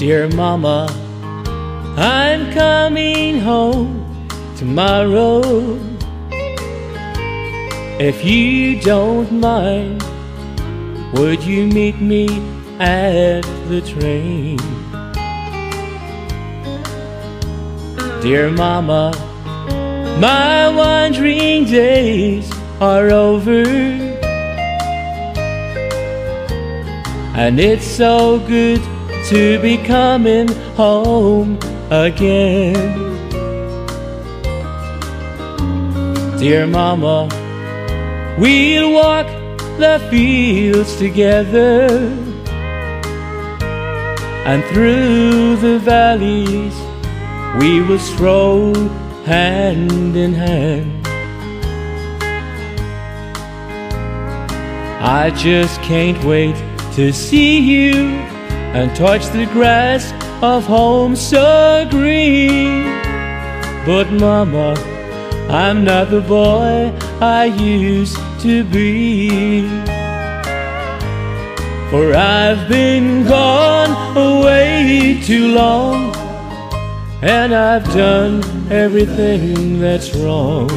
Dear Mama, I'm coming home tomorrow. If you don't mind, would you meet me at the train? Dear Mama, my wandering days are over. And it's so good to be coming home again. Dear Mama, we'll walk the fields together and through the valleys we will stroll hand in hand. I just can't wait to see you and touch the grass of home so green. But, Mama, I'm not the boy I used to be. For I've been gone away too long, and I've done everything that's wrong.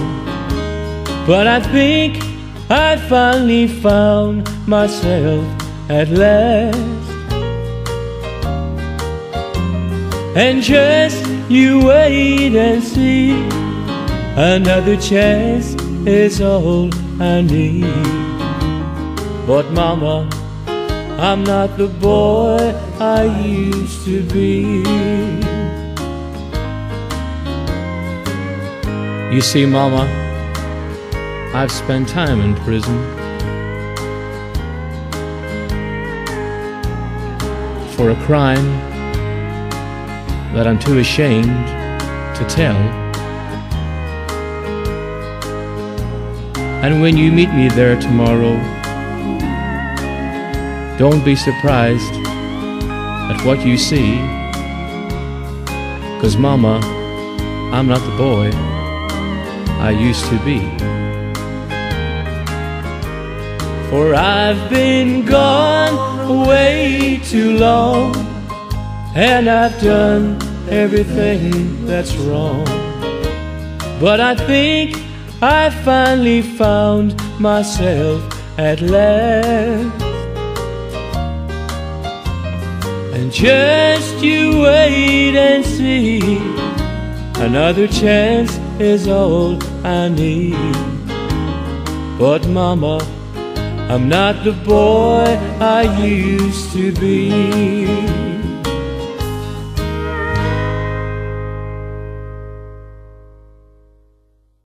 But I think I finally found myself at last. And just you wait and see, another chance is all I need. But, Mama, I'm not the boy I used to be. You see, Mama, I've spent time in prison for a crime that I'm too ashamed to tell. And when you meet me there tomorrow, don't be surprised at what you see. Cause, Mama, I'm not the boy I used to be. For I've been gone way too long, and I've done everything that's wrong. But I think I finally found myself at last. And just you wait and see, another chance is all I need. But Mama, I'm not the boy I used to be.